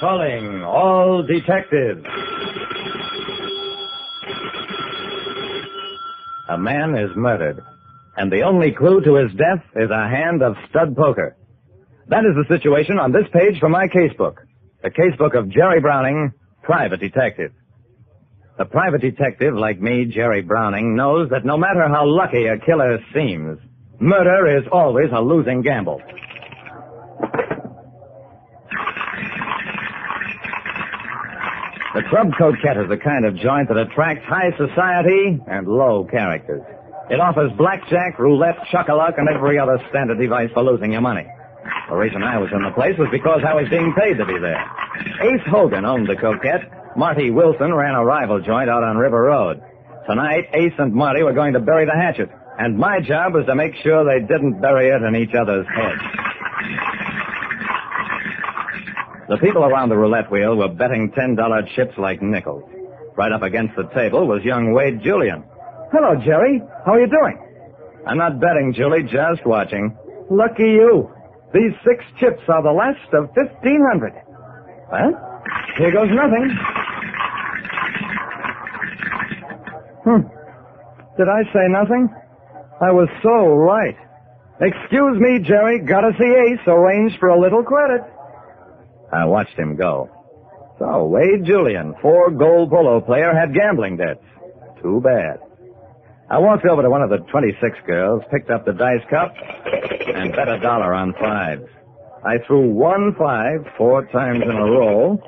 Calling all detectives. A man is murdered, and the only clue to his death is a hand of stud poker. That is the situation on this page from my casebook. The casebook of Jerry Browning, private detective. The private detective, like me, Jerry Browning, knows that no matter how lucky a killer seems, murder is always a losing gamble. The Club Coquette is the kind of joint that attracts high society and low characters. It offers blackjack, roulette, chuck-a-luck, and every other standard device for losing your money. The reason I was in the place was because I was being paid to be there. Ace Hogan owned the Coquette. Marty Wilson ran a rival joint out on River Road. Tonight, Ace and Marty were going to bury the hatchet, and my job was to make sure they didn't bury it in each other's heads. The people around the roulette wheel were betting $10 chips like nickels. Right up against the table was young Wade Julian. Hello, Jerry. How are you doing? I'm not betting, Julie, just watching. Lucky you. These six chips are the last of 1,500. What? Here goes nothing. Hmm. Did I say nothing? I was so right. Excuse me, Jerry. Gotta see Ace. Arrange for a little credit. I watched him go. So, Wade Julian, four gold polo player, had gambling debts. Too bad. I walked over to one of the 26 girls, picked up the dice cup, and bet a dollar on fives. I threw one five four times in a row,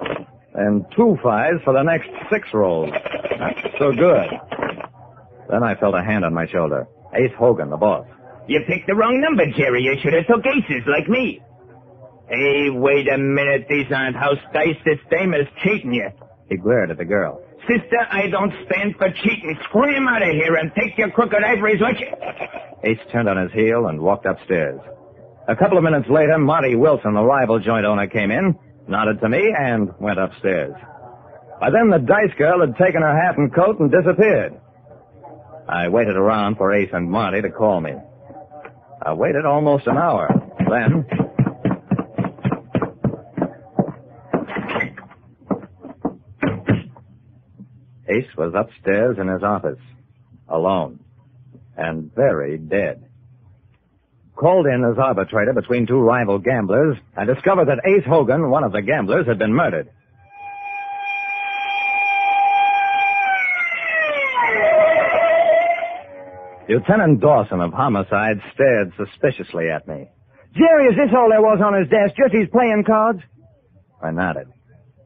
and two fives for the next six rolls. Not so good. Then I felt a hand on my shoulder. Ace Hogan, the boss. You picked the wrong number, Jerry. You should have took aces like me. Hey, wait a minute. These aren't house dice. This dame is cheating you. He glared at the girl. Sister, I don't stand for cheating. Scream out of here and take your crooked ivories with you. Ace turned on his heel and walked upstairs. A couple of minutes later, Marty Wilson, the rival joint owner, came in, nodded to me, and went upstairs. By then, the dice girl had taken her hat and coat and disappeared. I waited around for Ace and Marty to call me. I waited almost an hour. Then, Ace was upstairs in his office, alone, and very dead. Called in as arbitrator between two rival gamblers, I discovered that Ace Hogan, one of the gamblers, had been murdered. Lieutenant Dawson of Homicide stared suspiciously at me. Jerry, is this all there was on his desk? Just his playing cards? I nodded.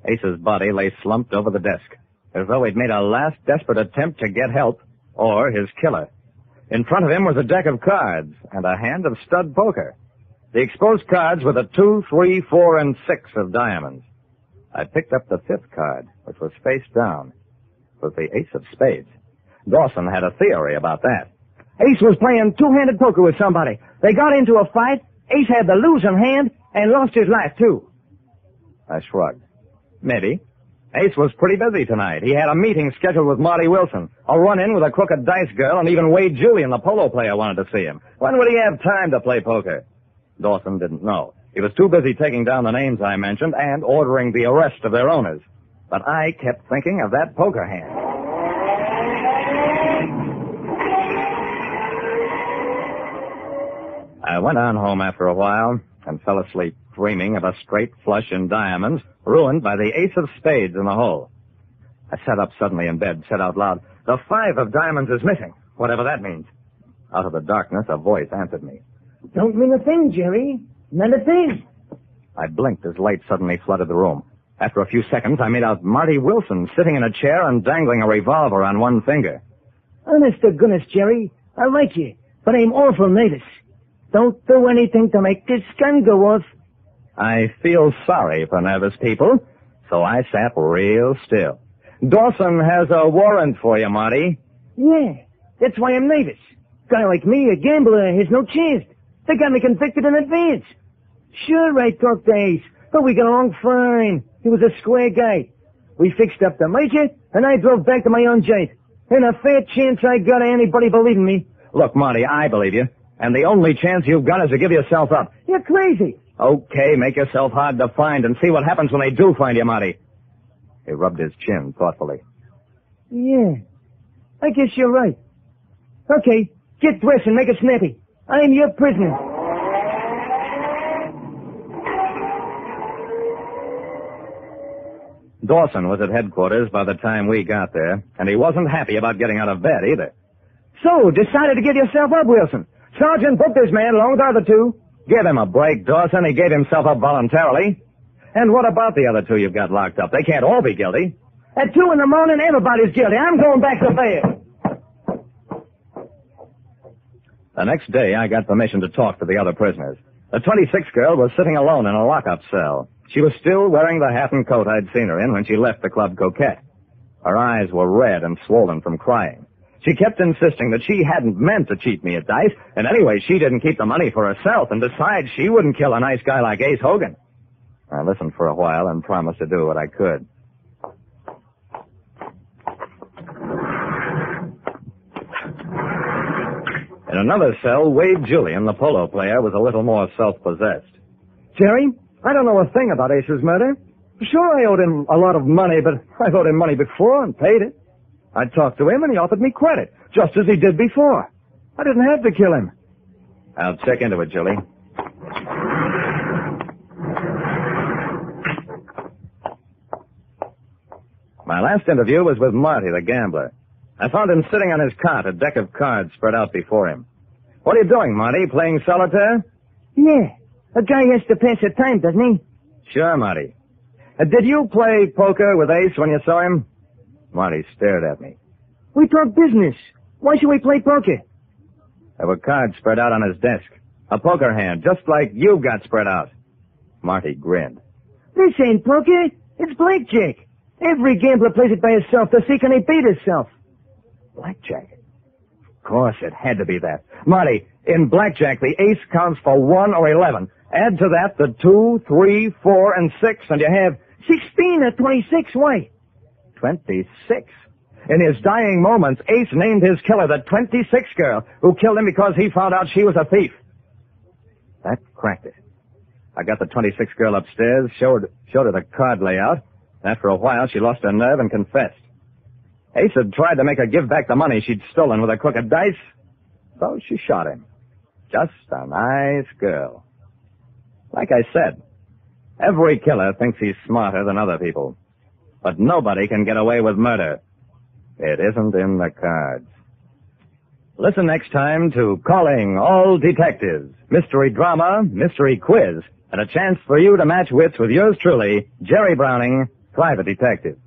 Ace's body lay slumped over the desk, as though he'd made a last desperate attempt to get help, or his killer. In front of him was a deck of cards and a hand of stud poker. The exposed cards were the two, three, four, and six of diamonds. I picked up the fifth card, which was face down. It was the ace of spades. Dawson had a theory about that. Ace was playing two-handed poker with somebody. They got into a fight. Ace had the losing hand and lost his life, too. I shrugged. Maybe. Ace was pretty busy tonight. He had a meeting scheduled with Marty Wilson, a run-in with a crooked dice girl, and even Wade Julian, the polo player, wanted to see him. When would he have time to play poker? Dawson didn't know. He was too busy taking down the names I mentioned and ordering the arrest of their owners. But I kept thinking of that poker hand. I went on home after a while and fell asleep dreaming of a straight flush in diamonds ruined by the ace of spades in the hole. I sat up suddenly in bed, said out loud, The five of diamonds is missing, whatever that means. Out of the darkness, a voice answered me. Don't mean a thing, Jerry. Not a thing. I blinked as light suddenly flooded the room. After a few seconds, I made out Marty Wilson sitting in a chair and dangling a revolver on one finger. Honest to goodness, Jerry, I like you, but I'm awful nervous. Don't do anything to make this gun go off. I feel sorry for nervous people, so I sat real still. Dawson has a warrant for you, Marty. Yeah, that's why I'm nervous. Guy like me, a gambler, has no chance. They got me convicted in advance. Sure, I talked to Ace, but we got along fine. He was a square guy. We fixed up the major, and I drove back to my own joint. And a fair chance I got of anybody believing me. Look, Marty, I believe you. And the only chance you've got is to give yourself up. You're crazy. Okay, make yourself hard to find and see what happens when they do find you, Marty. He rubbed his chin thoughtfully. Yeah. I guess you're right. Okay, get dressed and make it snappy. I'm your prisoner. Dawson was at headquarters by the time we got there, and he wasn't happy about getting out of bed either. So, decided to give yourself up, Wilson. Sergeant booked this man along with the other two. Give him a break, Dawson. He gave himself up voluntarily. And what about the other two you've got locked up? They can't all be guilty. At two in the morning, everybody's guilty. I'm going back to bed. The next day, I got permission to talk to the other prisoners. The 26th girl was sitting alone in a lockup cell. She was still wearing the hat and coat I'd seen her in when she left the Club Coquette. Her eyes were red and swollen from crying. She kept insisting that she hadn't meant to cheat me at dice, and anyway, she didn't keep the money for herself, and besides, she wouldn't kill a nice guy like Ace Hogan. I listened for a while and promised to do what I could. In another cell, Wade Julian, the polo player, was a little more self-possessed. Jerry, I don't know a thing about Ace's murder. Sure, I owed him a lot of money, but I've owed him money before and paid it. I talked to him and he offered me credit, just as he did before. I didn't have to kill him. I'll check into it, Julie. My last interview was with Marty, the gambler. I found him sitting on his cot, a deck of cards spread out before him. What are you doing, Marty? Playing solitaire? Yeah. A guy has to pass the time, doesn't he? Sure, Marty. Uh, did you play poker with Ace when you saw him? Marty stared at me. We talk business. Why should we play poker? There were cards spread out on his desk. A poker hand, just like you've got spread out. Marty grinned. This ain't poker. It's blackjack. Every gambler plays it by himself to see can he beat himself. Blackjack? Of course, it had to be that. Marty, in blackjack, the ace counts for one or eleven. Add to that the two, three, four, and six, and you have 16 or 26, why? 26. In his dying moments, Ace named his killer the 26 girl who killed him because he found out she was a thief. That cracked it. I got the 26 girl upstairs, showed, showed her the card layout. After a while, she lost her nerve and confessed. Ace had tried to make her give back the money she'd stolen with a crooked dice, so she shot him. Just a nice girl. Like I said, every killer thinks he's smarter than other people. But nobody can get away with murder. It isn't in the cards. Listen next time to Calling All Detectives, mystery drama, mystery quiz, and a chance for you to match wits with yours truly, Jerry Browning, private detective.